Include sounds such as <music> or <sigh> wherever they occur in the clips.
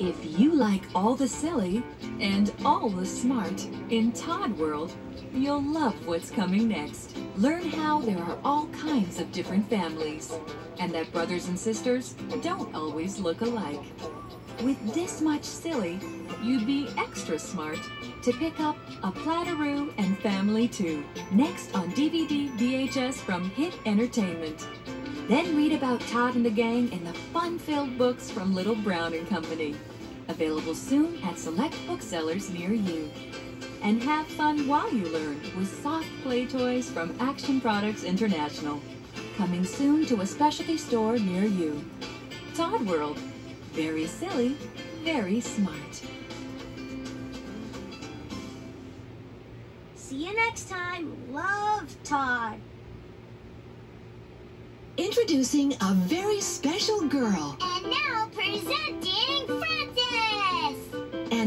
If you like all the silly and all the smart in Todd World, you'll love what's coming next. Learn how there are all kinds of different families and that brothers and sisters don't always look alike. With this much silly, you'd be extra smart to pick up A Platteroo and Family 2 next on DVD VHS from Hit Entertainment. Then read about Todd and the gang in the fun-filled books from Little Brown and Company. Available soon at select booksellers near you. And have fun while you learn with soft play toys from Action Products International. Coming soon to a specialty store near you. Todd World. Very silly, very smart. See you next time. Love, Todd. Introducing a very special girl And now presenting Frances!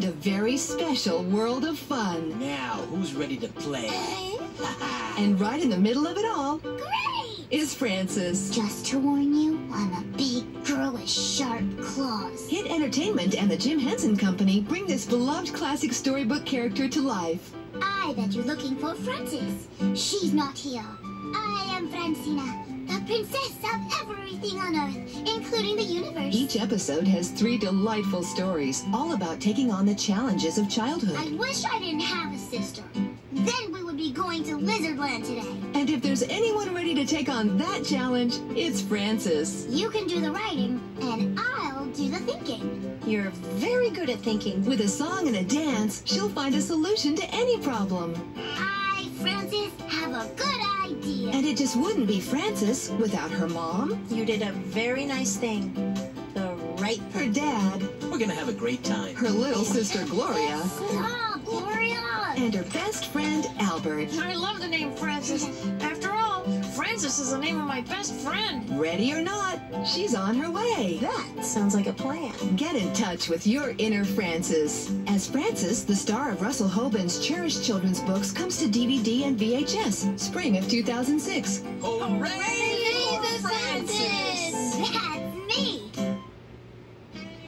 And a very special world of fun. Now, who's ready to play? <laughs> And right in the middle of it all Great! is Frances. Just to warn you, I'm a big girl with sharp claws. Hit Entertainment and the Jim Henson Company bring this beloved classic storybook character to life. I bet you're looking for Frances. She's not here. I am Francina, the princess of everything on Earth, including the universe. Each episode has three delightful stories, all about taking on the challenges of childhood. I wish I didn't have a sister. Then we would be going to Lizardland today. And if there's anyone ready to take on that challenge, it's Frances. You can do the writing, and I'll do the thinking. You're very good at thinking. With a song and a dance, she'll find a solution to any problem. I, Frances, have a good idea. And it just wouldn't be Frances without her mom, You did a very nice thing. The right her dad, We're gonna have a great time. her little sister Gloria, Stop, Gloria! and her best friend Albert. I love the name Frances. After all, Frances is the name of my best friend. Ready or not, she's on her way. That sounds like a plan. Get in touch with your inner Frances. As Frances, the star of Russell Hoban's cherished children's books, comes to DVD and VHS, spring of 2006. Hey, the Frances! That's me!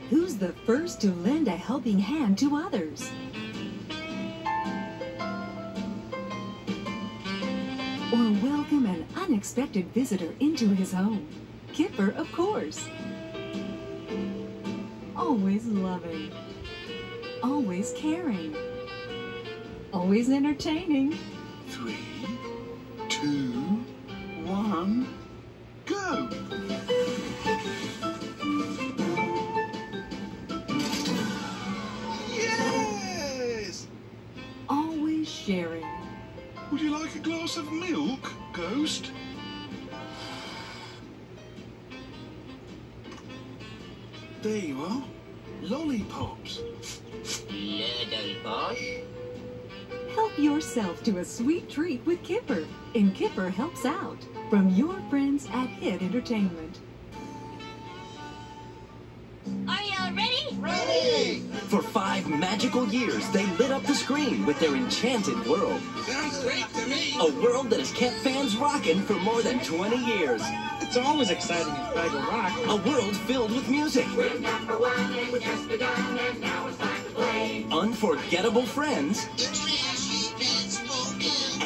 Who's the first to lend a helping hand to others? Or welcome an unexpected visitor into his home? Kipper, of course. Always loving. Always caring. Always entertaining. Three, two, one, go! Glass of milk, Ghost? There you are. Lollipops. Help yourself to a sweet treat with Kipper, and Kipper helps out. From your friends at Hit Entertainment. Ready? Ready! For five magical years, they lit up the screen with their enchanted world. Sounds great to me. A world that has kept fans rocking for more than 20 years. It's always exciting in Fraggle Rock. A world filled with music. Unforgettable friends.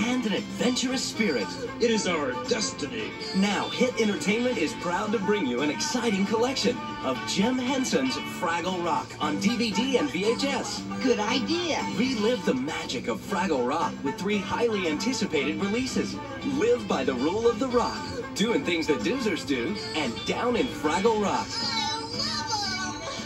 And an adventurous spirit. It is our destiny. Now, Hit Entertainment is proud to bring you an exciting collection of Jim Henson's Fraggle Rock on DVD and VHS. Good idea. Relive the magic of Fraggle Rock with three highly anticipated releases. Live by the rule of the rock, doing things that doozers do, and down in Fraggle Rock.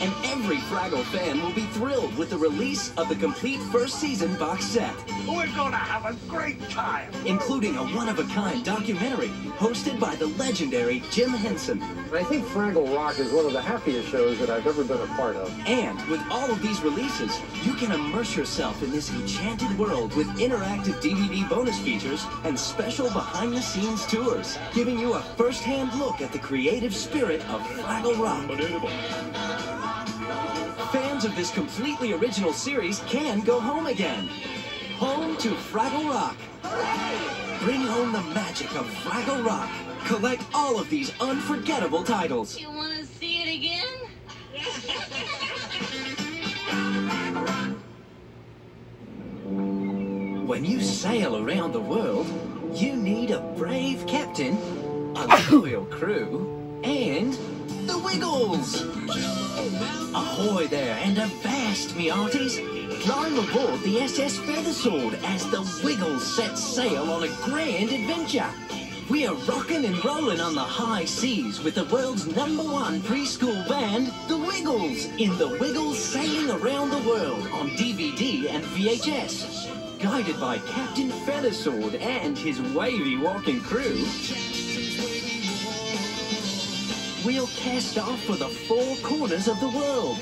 And every Fraggle fan will be thrilled with the release of the complete first season box set, We're gonna have a great time! including a one-of-a-kind documentary hosted by the legendary Jim Henson. I think Fraggle Rock is one of the happiest shows that I've ever been a part of. And with all of these releases, you can immerse yourself in this enchanted world with interactive DVD bonus features and special behind-the-scenes tours, giving you a first-hand look at the creative spirit of Fraggle Rock. Fans of this completely original series can go home again. Home to Fraggle Rock. Bring home the magic of Fraggle Rock. Collect all of these unforgettable titles. You want to see it again? When you sail around the world, you need a brave captain, a loyal crew, and the Wiggles! Ahoy there, and avast, me hearties! Climb aboard the SS Feathersword as the Wiggles set sail on a grand adventure. We are rocking and rolling on the high seas with the world's number one preschool band, the Wiggles, in the Wiggles Sailing Around the World on DVD and VHS. Guided by Captain Feathersword and his wavy walking crew, we'll cast off for the four corners of the world.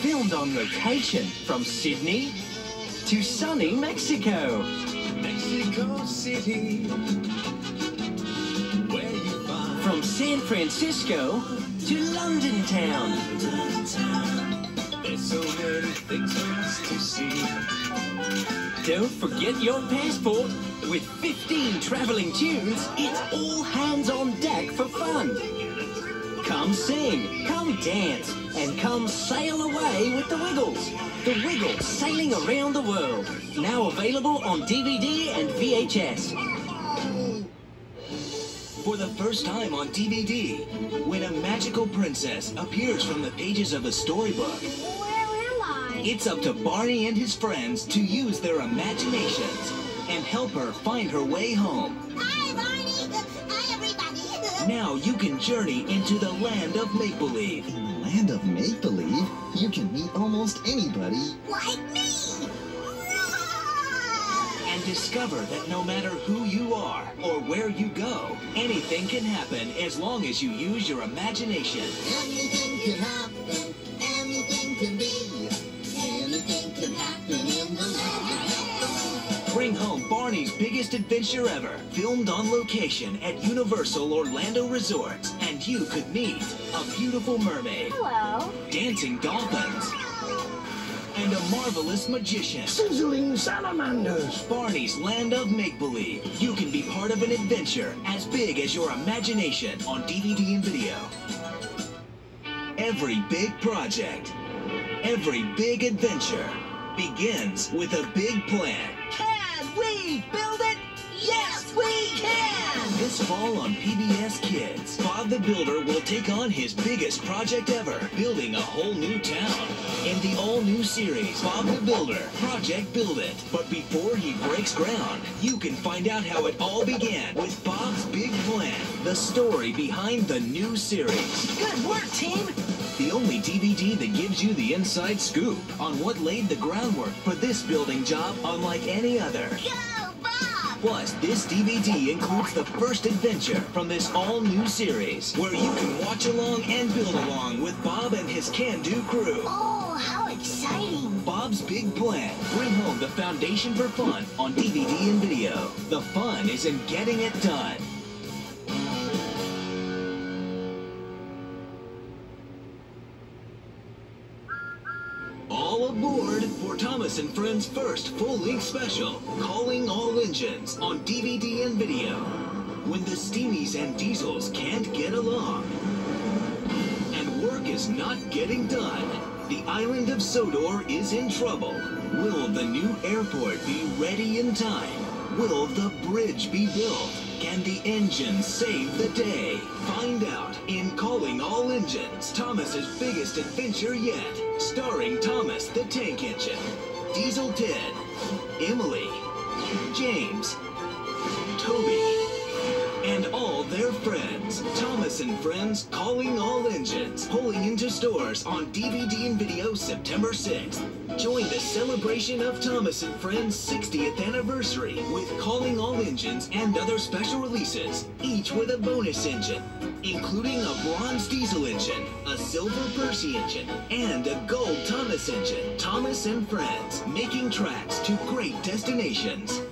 Filmed on location from Sydney to sunny Mexico. Mexico City. Where you find From San Francisco to London town. there's so many things to see. Don't forget your passport. With 15 traveling tunes, it's all hands on deck for fun. Come sing, come dance, and come sail away with the Wiggles. The Wiggles sailing around the world. Now available on DVD and VHS. For the first time on DVD, when a magical princess appears from the pages of a storybook, it's up to Barney and his friends to use their imaginations and help her find her way home. Now you can journey into the land of make-believe. In the land of make believe, you can meet almost anybody. like me. and discover that no matter who you are or where you go, anything can happen as long as you use your imagination. Anything can happen, biggest adventure ever, filmed on location at Universal Orlando Resort, and you could meet a beautiful mermaid, Hello. dancing dolphins, and a marvelous magician. Sizzling salamanders. Barney's Land of Make Believe. You can be part of an adventure as big as your imagination on DVD and video. Every big project, every big adventure begins with a big plan. We build it? Yes, we can! This fall on PBS Kids, Bob the Builder will take on his biggest project ever, building a whole new town. In the all-new series, Bob the Builder, Project Build It. But before he breaks ground, you can find out how it all began with Bob's big plan, the story behind the new series. Good work, team! The only DVD that gives you the inside scoop on what laid the groundwork for this building job unlike any other. Go, Bob. Plus, this DVD includes the first adventure from this all-new series, where you can watch along and build along with Bob and his can-do crew. Oh, how exciting. Bob's Big Plan. Bring home the foundation for fun on DVD and video. The fun is in getting it done. For Thomas and Friends' first full-length special, Calling All Engines, on DVD and video. When the Steamies and Diesels can't get along, and work is not getting done, the island of Sodor is in trouble. Will the new airport be ready in time? Will the bridge be built? Can the engines save the day? Find out in Calling All Engines, Thomas's biggest adventure yet. Starring Thomas the Tank Engine, Diesel 10, Emily, James, Toby, and all their friends. Thomas and Friends Calling All Engines. Pulling into stores on DVD and video September 6th. Join the celebration of Thomas and Friends 60th anniversary with Calling All Engines and other special releases, each with a bonus engine, including a bronze diesel engine, a silver Percy engine, and a gold Thomas engine. Thomas and Friends, making tracks to great destinations.